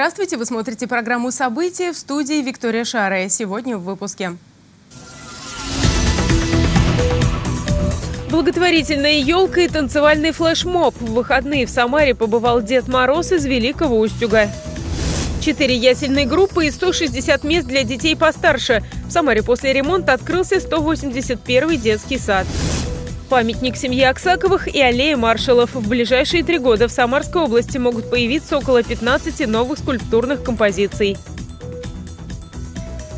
Здравствуйте, вы смотрите программу «События» в студии Виктория Шарая. Сегодня в выпуске. Благотворительная елка и танцевальный флешмоб. В выходные в Самаре побывал Дед Мороз из Великого Устюга. Четыре ясельные группы и 160 мест для детей постарше. В Самаре после ремонта открылся 181-й детский сад. Памятник семье Аксаковых и аллея маршалов. В ближайшие три года в Самарской области могут появиться около 15 новых скульптурных композиций.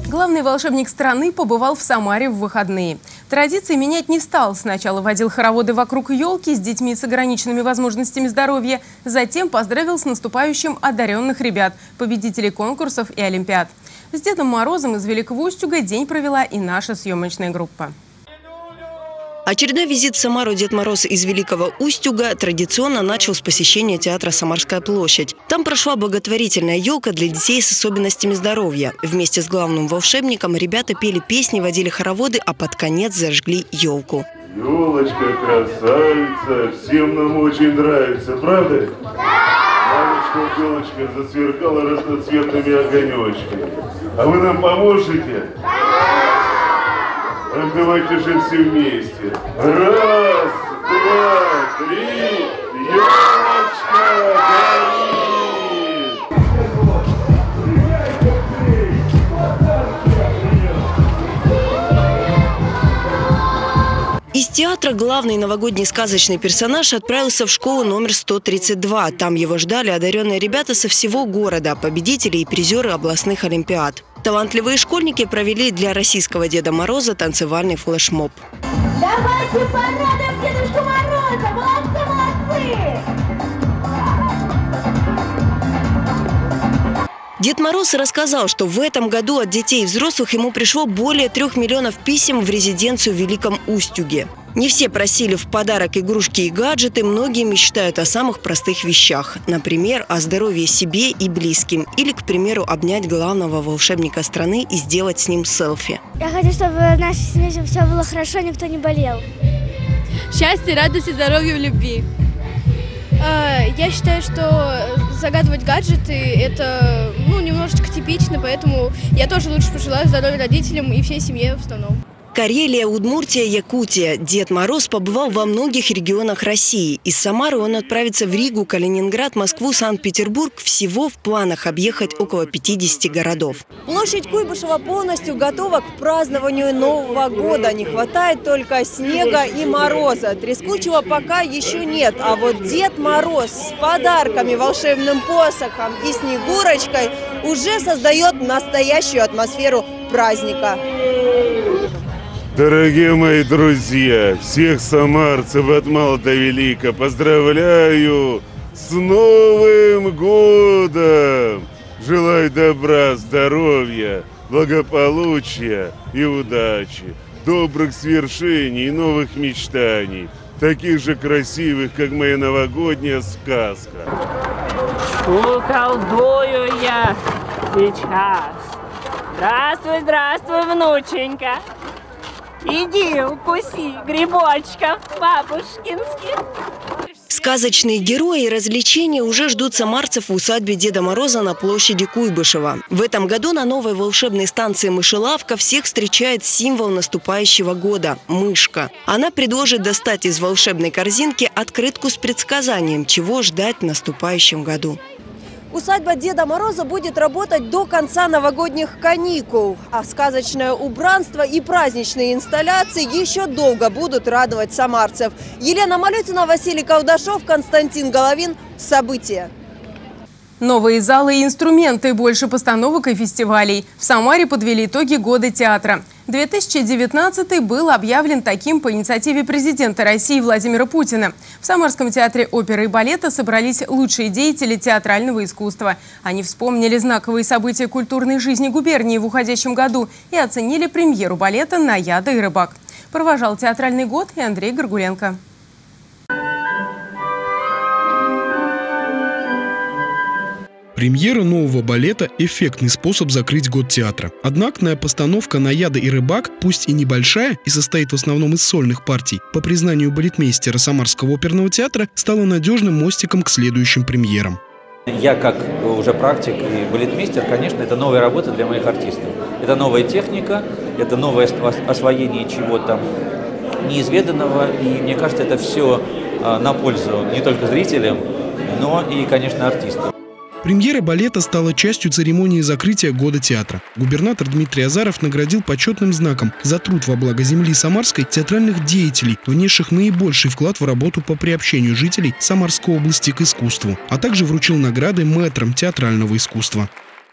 Главный волшебник страны побывал в Самаре в выходные. Традиции менять не стал. Сначала водил хороводы вокруг елки с детьми с ограниченными возможностями здоровья. Затем поздравил с наступающим одаренных ребят, победителей конкурсов и олимпиад. С Дедом Морозом из Великого Устюга день провела и наша съемочная группа. Очередной визит в Самару Дед Мороз из Великого Устюга традиционно начал с посещения театра «Самарская площадь». Там прошла благотворительная елка для детей с особенностями здоровья. Вместе с главным волшебником ребята пели песни, водили хороводы, а под конец зажгли елку. Елочка красавица, всем нам очень нравится, правда? Надо, чтобы елочка засверкала разноцветными огонечками. А вы нам поможете? Так давайте же все вместе. Раз, два, три. Елочка горит! Театра главный новогодний сказочный персонаж отправился в школу номер 132. Там его ждали одаренные ребята со всего города, победители и призеры областных олимпиад. Талантливые школьники провели для российского Деда Мороза танцевальный флешмоб. Давайте порадуем Дед Мороз рассказал, что в этом году от детей и взрослых ему пришло более трех миллионов писем в резиденцию в Великом Устюге. Не все просили в подарок игрушки и гаджеты, многие мечтают о самых простых вещах. Например, о здоровье себе и близким. Или, к примеру, обнять главного волшебника страны и сделать с ним селфи. Я хочу, чтобы в нашей семье все было хорошо, никто не болел. Счастья, радости, здоровья, любви. А, Я считаю, что загадывать гаджеты это ну, немножечко типично, поэтому я тоже лучше пожелаю здоровья родителям и всей семье в основном. Карелия, Удмуртия, Якутия. Дед Мороз побывал во многих регионах России. Из Самары он отправится в Ригу, Калининград, Москву, Санкт-Петербург. Всего в планах объехать около 50 городов. Площадь Куйбышева полностью готова к празднованию Нового года. Не хватает только снега и мороза. Трескучего пока еще нет. А вот Дед Мороз с подарками, волшебным посохом и снегурочкой уже создает настоящую атмосферу праздника. Дорогие мои друзья, всех самарцев от мала до велика поздравляю с Новым годом! Желаю добра, здоровья, благополучия и удачи, добрых свершений и новых мечтаний, таких же красивых, как моя новогодняя сказка. Уколдую я сейчас. Здравствуй, здравствуй, внученька. Иди, укуси грибочков бабушкинских. Сказочные герои и развлечения уже ждут самарцев в усадьбе Деда Мороза на площади Куйбышева. В этом году на новой волшебной станции «Мышелавка» всех встречает символ наступающего года – мышка. Она предложит достать из волшебной корзинки открытку с предсказанием, чего ждать в наступающем году. Усадьба Деда Мороза будет работать до конца новогодних каникул. А сказочное убранство и праздничные инсталляции еще долго будут радовать самарцев. Елена Малютина, Василий Каудашов, Константин Головин. События. Новые залы и инструменты, больше постановок и фестивалей. В Самаре подвели итоги года театра. 2019 был объявлен таким по инициативе президента России Владимира Путина. В Самарском театре оперы и балета собрались лучшие деятели театрального искусства. Они вспомнили знаковые события культурной жизни губернии в уходящем году и оценили премьеру балета «Наяда и рыбак». Провожал театральный год и Андрей Горгуленко. Премьера нового балета – эффектный способ закрыть год театра. Одноактная постановка «Наяда и рыбак», пусть и небольшая, и состоит в основном из сольных партий, по признанию балетмейстера Самарского оперного театра, стала надежным мостиком к следующим премьерам. Я как уже практик и балетмейстер, конечно, это новая работа для моих артистов. Это новая техника, это новое освоение чего-то неизведанного. И мне кажется, это все а, на пользу не только зрителям, но и, конечно, артистам. Премьера балета стала частью церемонии закрытия года театра. Губернатор Дмитрий Азаров наградил почетным знаком за труд во благо земли Самарской театральных деятелей, внесших наибольший вклад в работу по приобщению жителей Самарской области к искусству, а также вручил награды мэтрам театрального искусства.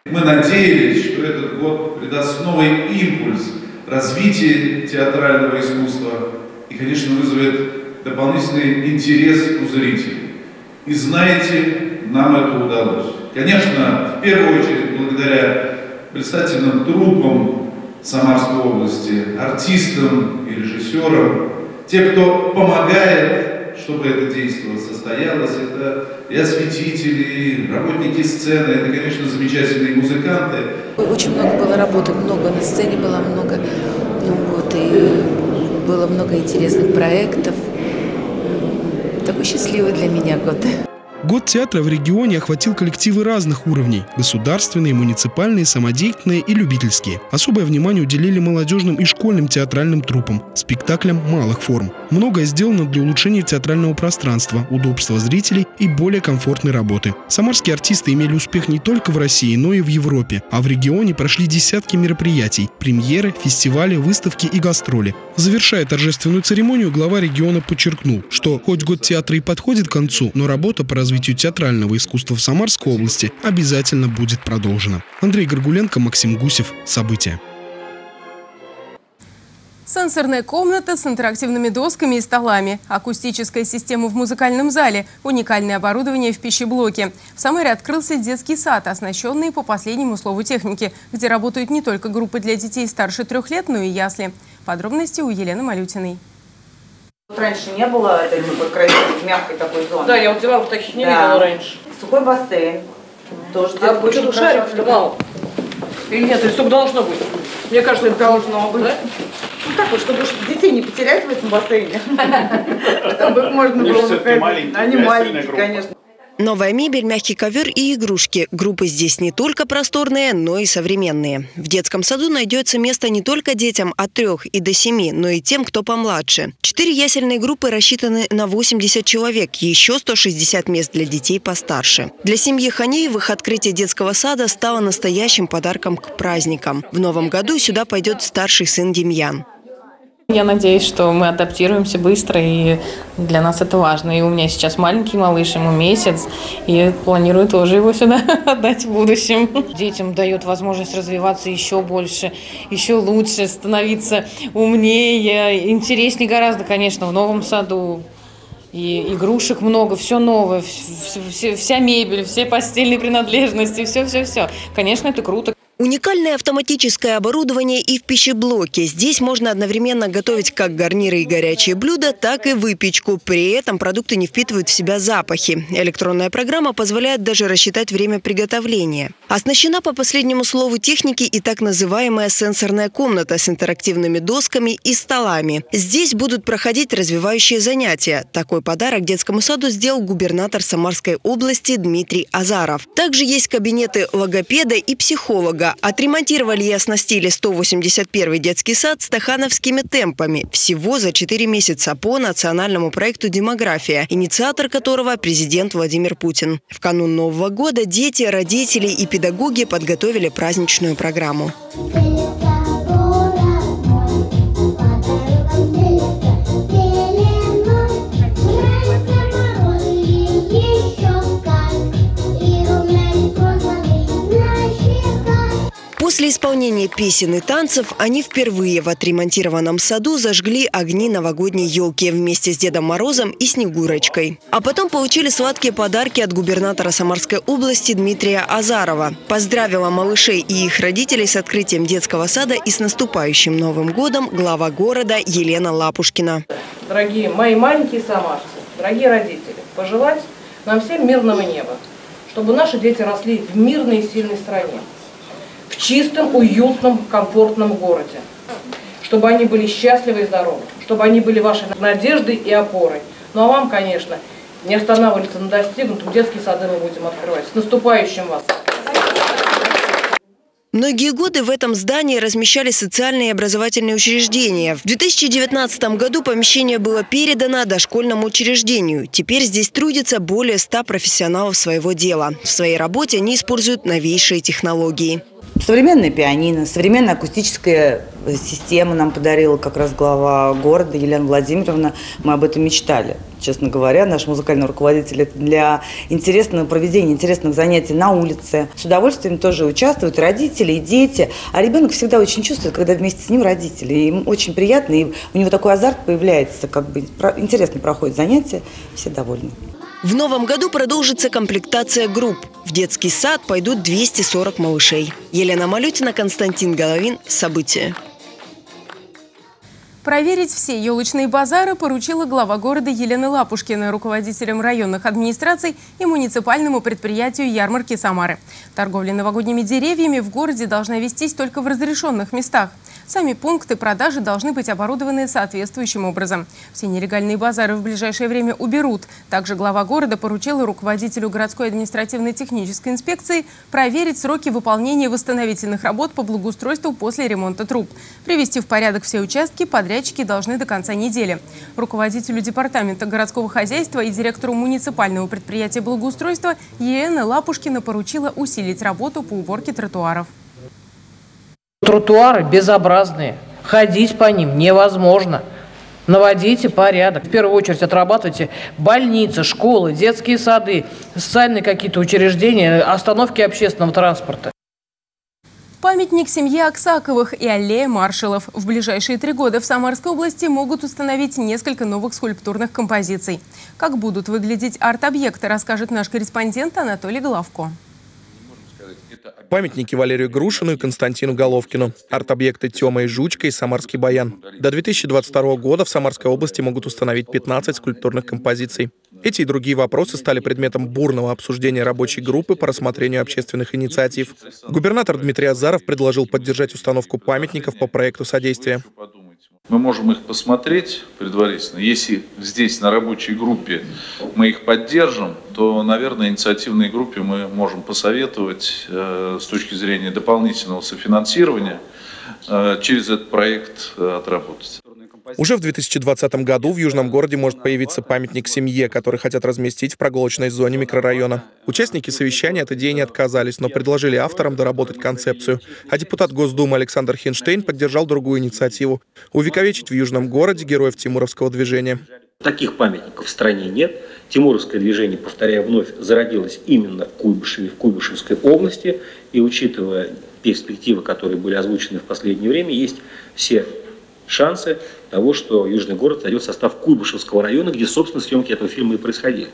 Мы надеялись, что этот год придаст новый импульс развития театрального искусства и, конечно, вызовет дополнительный интерес у зрителей. И знаете, нам это удалось. Конечно, в первую очередь благодаря блистательным трупам Самарской области, артистам и режиссерам, те, кто помогает, чтобы это действие состоялось, это и осветители, и работники сцены, это, конечно, замечательные музыканты. Очень много было работы, много на сцене было много, ну вот, и было много интересных проектов. Такой счастливый для меня год. Год театра в регионе охватил коллективы разных уровней – государственные, муниципальные, самодеятельные и любительские. Особое внимание уделили молодежным и школьным театральным трупам, спектаклям малых форм. Многое сделано для улучшения театрального пространства, удобства зрителей и более комфортной работы. Самарские артисты имели успех не только в России, но и в Европе, а в регионе прошли десятки мероприятий – премьеры, фестивали, выставки и гастроли. Завершая торжественную церемонию, глава региона подчеркнул, что хоть год театра и подходит к концу, но работа по развитию театрального искусства в Самарской области обязательно будет продолжена. Андрей Горгуленко, Максим Гусев. События. Сенсорная комната с интерактивными досками и столами, акустическая система в музыкальном зале, уникальное оборудование в пищеблоке. В Самаре открылся детский сад, оснащенный по последнему слову техники, где работают не только группы для детей старше трех лет, но и ясли. Подробности у Елены Малютиной. Раньше не было этой такой красивой, мягкой такой зоны. Да, я вот девалов таких не да. видела раньше. Сухой бассейн. Тоже а почему шарик вставал? Или нет, или только должно быть? Мне кажется, это должно быть. Да? Ну так вот, чтобы детей не потерять в этом бассейне. Чтобы их можно было... Они маленькие, конечно. Новая мебель, мягкий ковер и игрушки. Группы здесь не только просторные, но и современные. В детском саду найдется место не только детям от трех и до семи, но и тем, кто помладше. Четыре ясельные группы рассчитаны на 80 человек, еще 160 мест для детей постарше. Для семьи Ханеевых открытие детского сада стало настоящим подарком к праздникам. В новом году сюда пойдет старший сын Демьян. Я надеюсь, что мы адаптируемся быстро, и для нас это важно. И у меня сейчас маленький малыш, ему месяц, и планирую тоже его сюда отдать в будущем. Детям дает возможность развиваться еще больше, еще лучше, становиться умнее, интереснее гораздо, конечно, в новом саду. И игрушек много, все новое, вся мебель, все постельные принадлежности, все-все-все. Конечно, это круто. Уникальное автоматическое оборудование и в пищеблоке. Здесь можно одновременно готовить как гарниры и горячие блюда, так и выпечку. При этом продукты не впитывают в себя запахи. Электронная программа позволяет даже рассчитать время приготовления. Оснащена по последнему слову техники и так называемая сенсорная комната с интерактивными досками и столами. Здесь будут проходить развивающие занятия. Такой подарок детскому саду сделал губернатор Самарской области Дмитрий Азаров. Также есть кабинеты логопеда и психолога, Отремонтировали и оснастили 181 детский сад стахановскими темпами. Всего за 4 месяца по национальному проекту «Демография», инициатор которого президент Владимир Путин. В канун Нового года дети, родители и педагоги подготовили праздничную программу. После исполнения песен и танцев они впервые в отремонтированном саду зажгли огни новогодней елки вместе с Дедом Морозом и Снегурочкой. А потом получили сладкие подарки от губернатора Самарской области Дмитрия Азарова. Поздравила малышей и их родителей с открытием детского сада и с наступающим Новым годом глава города Елена Лапушкина. Дорогие мои маленькие самарцы, дорогие родители, пожелать нам всем мирного неба, чтобы наши дети росли в мирной и сильной стране в чистом, уютном, комфортном городе. Чтобы они были счастливы и здоровы, чтобы они были вашей надеждой и опорой. Ну а вам, конечно, не останавливаться на достигнутом. Детские сады мы будем открывать. С наступающим вас! Многие годы в этом здании размещались социальные и образовательные учреждения. В 2019 году помещение было передано дошкольному учреждению. Теперь здесь трудится более 100 профессионалов своего дела. В своей работе они используют новейшие технологии. Современная пианино, современная акустическая система нам подарила как раз глава города Елена Владимировна. Мы об этом мечтали. Честно говоря, наш музыкальный руководитель для интересного проведения интересных занятий на улице. С удовольствием тоже участвуют родители и дети. А ребенок всегда очень чувствует, когда вместе с ним родители. И им очень приятно, и у него такой азарт появляется, как бы интересно проходит занятия, все довольны. В новом году продолжится комплектация групп. В детский сад пойдут 240 малышей. Елена Малютина, Константин Головин. События. Проверить все елочные базары поручила глава города Елена Лапушкина руководителям районных администраций и муниципальному предприятию ярмарки Самары. Торговля новогодними деревьями в городе должна вестись только в разрешенных местах. Сами пункты продажи должны быть оборудованы соответствующим образом. Все нелегальные базары в ближайшее время уберут. Также глава города поручила руководителю городской административной технической инспекции проверить сроки выполнения восстановительных работ по благоустройству после ремонта труб. Привести в порядок все участки подрядчики должны до конца недели. Руководителю департамента городского хозяйства и директору муниципального предприятия благоустройства Елена Лапушкина поручила усилить работу по уборке тротуаров. Тротуары безобразные. Ходить по ним невозможно. Наводите порядок. В первую очередь отрабатывайте больницы, школы, детские сады, социальные какие-то учреждения, остановки общественного транспорта. Памятник семье Аксаковых и аллея маршалов. В ближайшие три года в Самарской области могут установить несколько новых скульптурных композиций. Как будут выглядеть арт-объекты, расскажет наш корреспондент Анатолий Головко. Памятники Валерию Грушину и Константину Головкину. Арт-объекты Тёма и Жучка и Самарский баян. До 2022 года в Самарской области могут установить 15 скульптурных композиций. Эти и другие вопросы стали предметом бурного обсуждения рабочей группы по рассмотрению общественных инициатив. Губернатор Дмитрий Азаров предложил поддержать установку памятников по проекту содействия. Мы можем их посмотреть предварительно. Если здесь на рабочей группе мы их поддержим, то, наверное, инициативной группе мы можем посоветовать э, с точки зрения дополнительного софинансирования э, через этот проект э, отработать. Уже в 2020 году в Южном городе может появиться памятник семье, который хотят разместить в прогулочной зоне микрорайона. Участники совещания от идеи не отказались, но предложили авторам доработать концепцию. А депутат Госдумы Александр Хинштейн поддержал другую инициативу – увековечить в Южном городе героев Тимуровского движения. Таких памятников в стране нет. Тимуровское движение, повторяю вновь, зародилось именно в Куйбышеве, в Куйбышевской области. И учитывая перспективы, которые были озвучены в последнее время, есть все шансы того, что Южный город зайдет в состав Куйбышевского района, где, собственно, съемки этого фильма и происходили.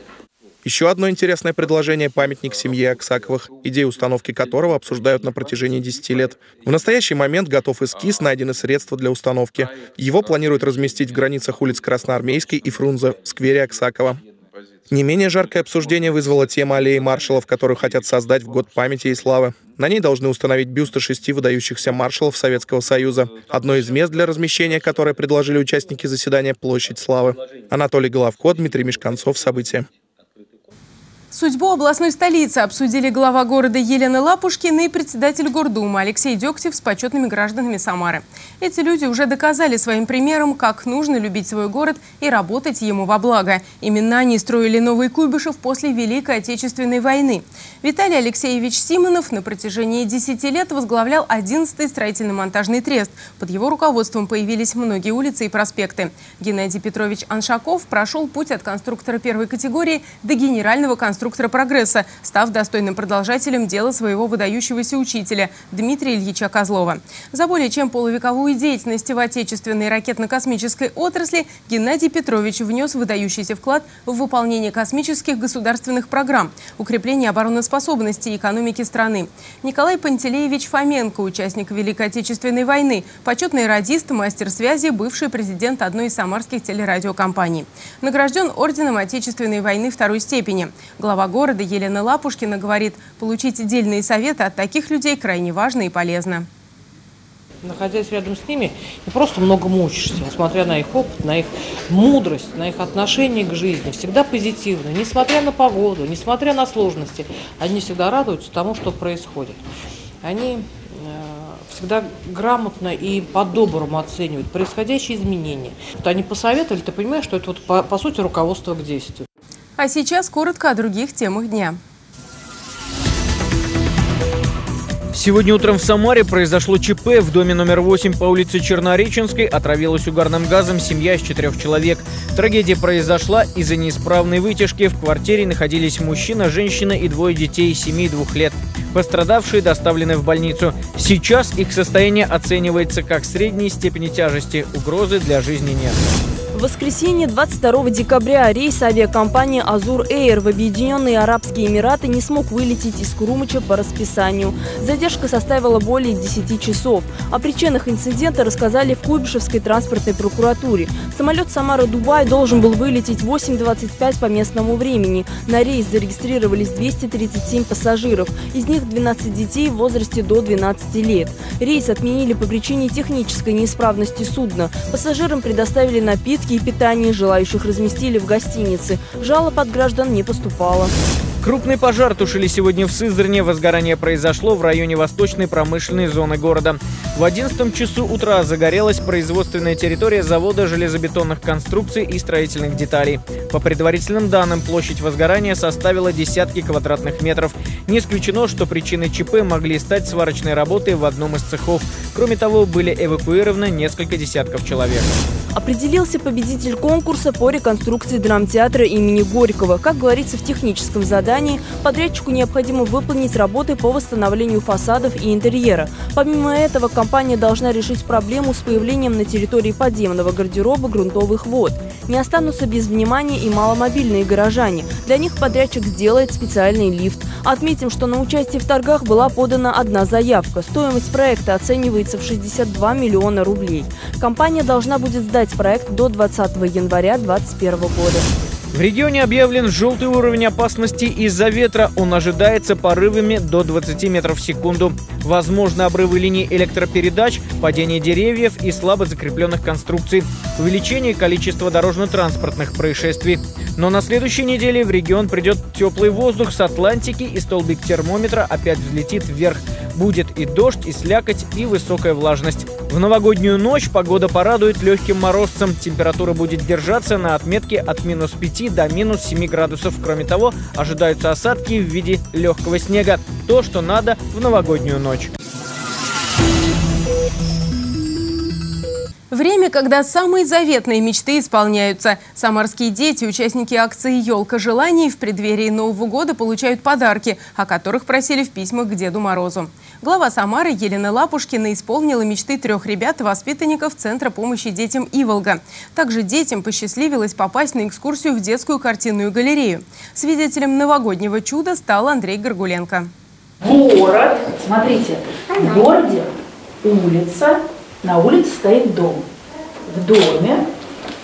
Еще одно интересное предложение – памятник семье Аксаковых, идеи установки которого обсуждают на протяжении 10 лет. В настоящий момент готов эскиз, найдены средства для установки. Его планируют разместить в границах улиц Красноармейской и Фрунзе в сквере Аксакова. Не менее жаркое обсуждение вызвала тема аллеи маршалов, которую хотят создать в год памяти и славы. На ней должны установить бюсты шести выдающихся маршалов Советского Союза. Одно из мест для размещения, которое предложили участники заседания – Площадь Славы. Анатолий Головко, Дмитрий Мешканцов. События. Судьбу областной столицы обсудили глава города Елена Лапушкина и председатель Гордума Алексей Дегтев с почетными гражданами Самары. Эти люди уже доказали своим примером, как нужно любить свой город и работать ему во благо. Именно они строили новый Куйбышев после Великой Отечественной войны. Виталий Алексеевич Симонов на протяжении 10 лет возглавлял 11-й строительно-монтажный трест. Под его руководством появились многие улицы и проспекты. Геннадий Петрович Аншаков прошел путь от конструктора первой категории до генерального конструктора конструктора прогресса, став достойным продолжателем дела своего выдающегося учителя Дмитрия Ильича Козлова. За более чем полувековую деятельность в отечественной ракетно-космической отрасли Геннадий Петрович внес выдающийся вклад в выполнение космических государственных программ, укрепление обороноспособности и экономики страны. Николай Пантелеевич Фоменко, участник Великой Отечественной войны, почетный радист, мастер связи, бывший президент одной из самарских телерадиокомпаний. Награжден орденом Отечественной войны второй степени. Глава города Елена Лапушкина говорит, получить отдельные советы от таких людей крайне важно и полезно. находясь рядом с ними, не просто много мучишься, несмотря на их опыт, на их мудрость, на их отношение к жизни, всегда позитивно, несмотря на погоду, несмотря на сложности, они всегда радуются тому, что происходит. Они всегда грамотно и по-доброму оценивают происходящие изменения. Вот они посоветовали, ты понимаешь, что это вот по, по сути руководство к действию. А сейчас коротко о других темах дня. Сегодня утром в Самаре произошло ЧП. В доме номер 8 по улице Чернореченской отравилась угарным газом семья из четырех человек. Трагедия произошла из-за неисправной вытяжки. В квартире находились мужчина, женщина и двое детей 7 и 2 лет. Пострадавшие доставлены в больницу. Сейчас их состояние оценивается как средней степени тяжести. Угрозы для жизни нет. В воскресенье 22 декабря рейс авиакомпании «Азур Эйр» в Объединенные Арабские Эмираты не смог вылететь из Курумыча по расписанию. Задержка составила более 10 часов. О причинах инцидента рассказали в Куйбышевской транспортной прокуратуре. Самолет Самара-Дубай должен был вылететь в 8.25 по местному времени. На рейс зарегистрировались 237 пассажиров. Из них 12 детей в возрасте до 12 лет. Рейс отменили по причине технической неисправности судна. Пассажирам предоставили напитки и питание желающих разместили в гостинице. Жалоб от граждан не поступало. Крупный пожар тушили сегодня в Сызране. Возгорание произошло в районе восточной промышленной зоны города. В 11 часу утра загорелась производственная территория завода железобетонных конструкций и строительных деталей. По предварительным данным, площадь возгорания составила десятки квадратных метров. Не исключено, что причиной ЧП могли стать сварочные работы в одном из цехов. Кроме того, были эвакуированы несколько десятков человек. Определился победитель конкурса по реконструкции драмтеатра имени Горького. Как говорится в техническом задании, подрядчику необходимо выполнить работы по восстановлению фасадов и интерьера. Помимо этого, компания должна решить проблему с появлением на территории подземного гардероба грунтовых вод. Не останутся без внимания и маломобильные горожане. Для них подрядчик сделает специальный лифт. Отметим, что на участие в торгах была подана одна заявка. Стоимость проекта оценивается в 62 миллиона рублей. Компания должна будет сдать проект до 20 января 2021 года. В регионе объявлен желтый уровень опасности из-за ветра. Он ожидается порывами до 20 метров в секунду. Возможны обрывы линий электропередач, падение деревьев и слабо закрепленных конструкций, увеличение количества дорожно-транспортных происшествий. Но на следующей неделе в регион придет теплый воздух с Атлантики и столбик термометра опять взлетит вверх. Будет и дождь, и слякоть, и высокая влажность. В новогоднюю ночь погода порадует легким морозцем. Температура будет держаться на отметке от минус 5 до минус 7 градусов. Кроме того, ожидаются осадки в виде легкого снега. То, что надо в новогоднюю ночь. Время, когда самые заветные мечты исполняются. Самарские дети, участники акции «Елка желаний» в преддверии Нового года получают подарки, о которых просили в письмах к Деду Морозу. Глава Самары Елена Лапушкина исполнила мечты трех ребят воспитанников Центра помощи детям «Иволга». Также детям посчастливилось попасть на экскурсию в детскую картинную галерею. Свидетелем новогоднего чуда стал Андрей Горгуленко. Город, смотрите, в городе улица, на улице стоит дом. В доме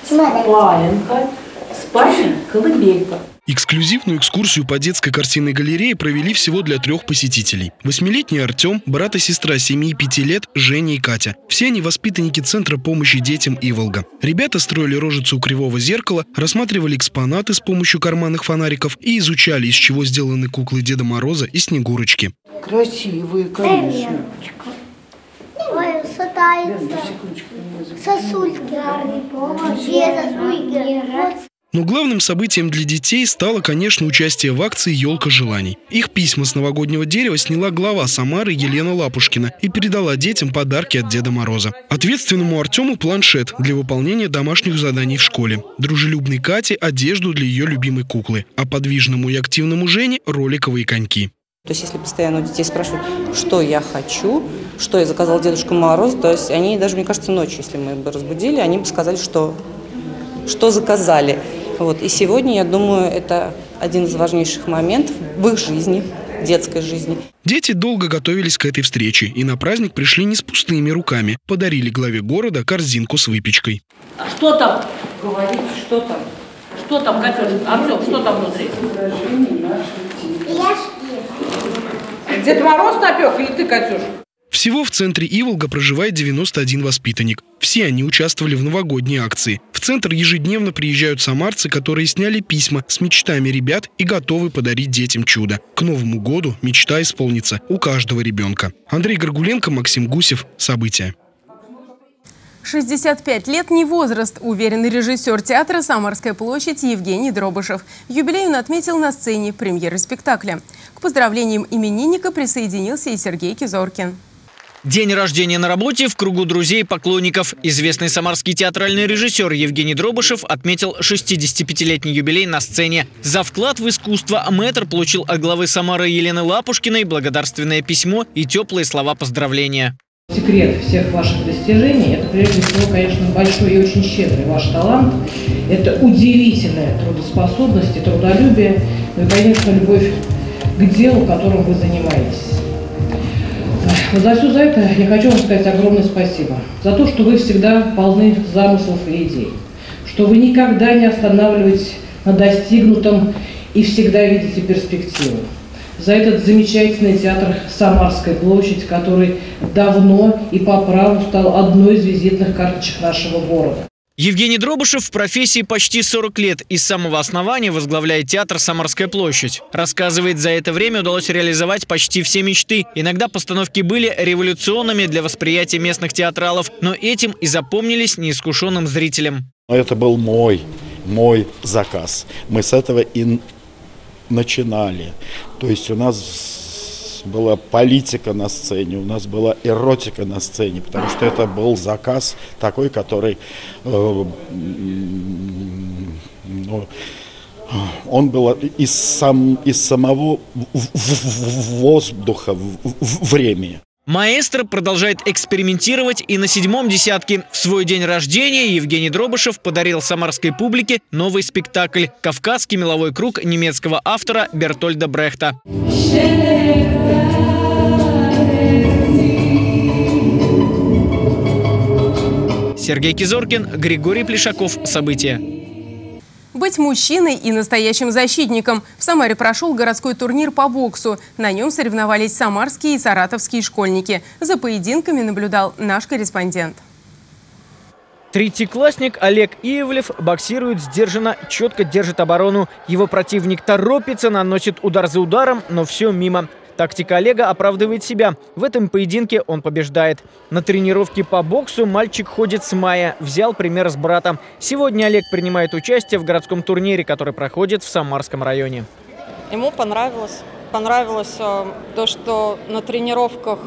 спаленка, спальня, колыбелька. Эксклюзивную экскурсию по детской картинной галерее провели всего для трех посетителей. Восьмилетний Артем, брат и сестра семи и пяти лет Женя и Катя. Все они воспитанники Центра помощи детям Иволга. Ребята строили рожицу у кривого зеркала, рассматривали экспонаты с помощью карманных фонариков и изучали, из чего сделаны куклы Деда Мороза и Снегурочки. Красивые, конечно. Ой, сатается. Сосульки. Сосульки? Но главным событием для детей стало, конечно, участие в акции «Елка желаний». Их письма с новогоднего дерева сняла глава Самары Елена Лапушкина и передала детям подарки от Деда Мороза. Ответственному Артему планшет для выполнения домашних заданий в школе. Дружелюбной Кате одежду для ее любимой куклы. А подвижному и активному Жене роликовые коньки. То есть, если постоянно у детей спрашивают, что я хочу, что я заказал Дедушка Мороз, то есть они даже, мне кажется, ночью, если мы бы разбудили, они бы сказали, что, что заказали. Вот. И сегодня, я думаю, это один из важнейших моментов в их жизни, детской жизни. Дети долго готовились к этой встрече и на праздник пришли не с пустыми руками. Подарили главе города корзинку с выпечкой. А что там? Говорите, что там? Что там, Катюш? Артем, что там внутри? Дед Мороз напек или ты, Катюш? Всего в центре Иволга проживает 91 воспитанник. Все они участвовали в новогодней акции. В центр ежедневно приезжают самарцы, которые сняли письма с мечтами ребят и готовы подарить детям чудо. К Новому году мечта исполнится у каждого ребенка. Андрей Горгуленко, Максим Гусев. События. 65 лет не возраст, уверенный режиссер театра «Самарская площадь» Евгений Дробышев. Юбилей он отметил на сцене премьеры спектакля. К поздравлениям именинника присоединился и Сергей Кизоркин. День рождения на работе в кругу друзей и поклонников. Известный самарский театральный режиссер Евгений Дробышев отметил 65-летний юбилей на сцене. За вклад в искусство мэтр получил от главы Самары Елены Лапушкиной благодарственное письмо и теплые слова поздравления. Секрет всех ваших достижений – это прежде всего, конечно, большой и очень щедрый ваш талант. Это удивительная трудоспособность и трудолюбие, ну и, конечно, любовь к делу, которым вы занимаетесь. За все за это я хочу вам сказать огромное спасибо. За то, что вы всегда полны замыслов и идей. Что вы никогда не останавливаетесь на достигнутом и всегда видите перспективу за этот замечательный театр «Самарская площадь», который давно и по праву стал одной из визитных карточек нашего города. Евгений Дробышев в профессии почти 40 лет и с самого основания возглавляет театр «Самарская площадь». Рассказывает, за это время удалось реализовать почти все мечты. Иногда постановки были революционными для восприятия местных театралов, но этим и запомнились неискушенным зрителям. Это был мой, мой заказ. Мы с этого и начинали. То есть у нас была политика на сцене, у нас была эротика на сцене, потому что это был заказ такой, который э, ну, он был из, сам, из самого воздуха времени. Маэстро продолжает экспериментировать и на седьмом десятке. В свой день рождения Евгений Дробышев подарил самарской публике новый спектакль «Кавказский меловой круг» немецкого автора Бертольда Брехта. Сергей Кизоркин, Григорий Плешаков. События. Быть мужчиной и настоящим защитником. В Самаре прошел городской турнир по боксу. На нем соревновались самарские и саратовские школьники. За поединками наблюдал наш корреспондент. Третьеклассник Олег Иевлев боксирует сдержанно, четко держит оборону. Его противник торопится, наносит удар за ударом, но все мимо. Тактика Олега оправдывает себя. В этом поединке он побеждает. На тренировке по боксу мальчик ходит с мая. Взял пример с брата. Сегодня Олег принимает участие в городском турнире, который проходит в Самарском районе. Ему понравилось. Понравилось э, то, что на тренировках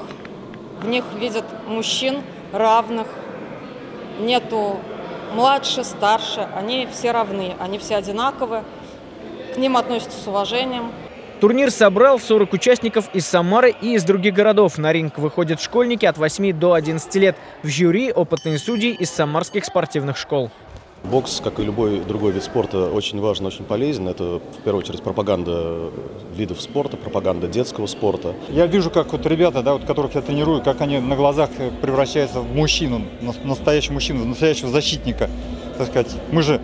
в них видят мужчин равных. Нету младше, старше. Они все равны, они все одинаковы. К ним относятся с уважением. Турнир собрал 40 участников из Самары и из других городов. На ринг выходят школьники от 8 до 11 лет. В жюри опытные судьи из самарских спортивных школ. Бокс, как и любой другой вид спорта, очень важен, очень полезен. Это, в первую очередь, пропаганда видов спорта, пропаганда детского спорта. Я вижу, как вот ребята, да, вот, которых я тренирую, как они на глазах превращаются в мужчину, настоящего мужчину, настоящего защитника. Так сказать, мы же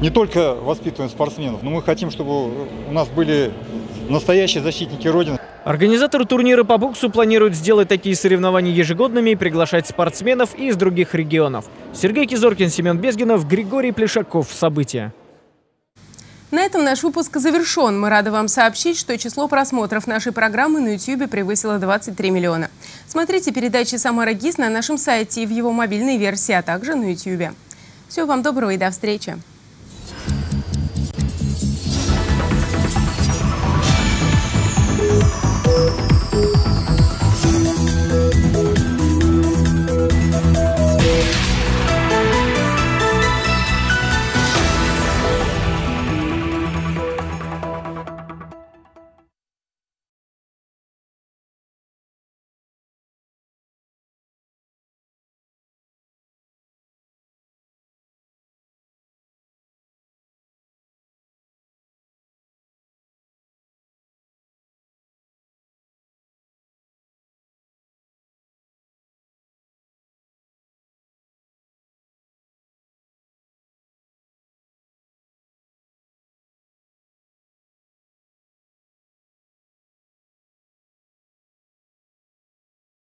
не только воспитываем спортсменов, но мы хотим, чтобы у нас были настоящие защитники Родины. Организаторы турнира по боксу планируют сделать такие соревнования ежегодными и приглашать спортсменов из других регионов. Сергей Кизоркин, Семен Безгинов, Григорий Плешаков. События. На этом наш выпуск завершен. Мы рады вам сообщить, что число просмотров нашей программы на YouTube превысило 23 миллиона. Смотрите передачи «Самара ГИС» на нашем сайте и в его мобильной версии, а также на YouTube. Всего вам доброго и до встречи!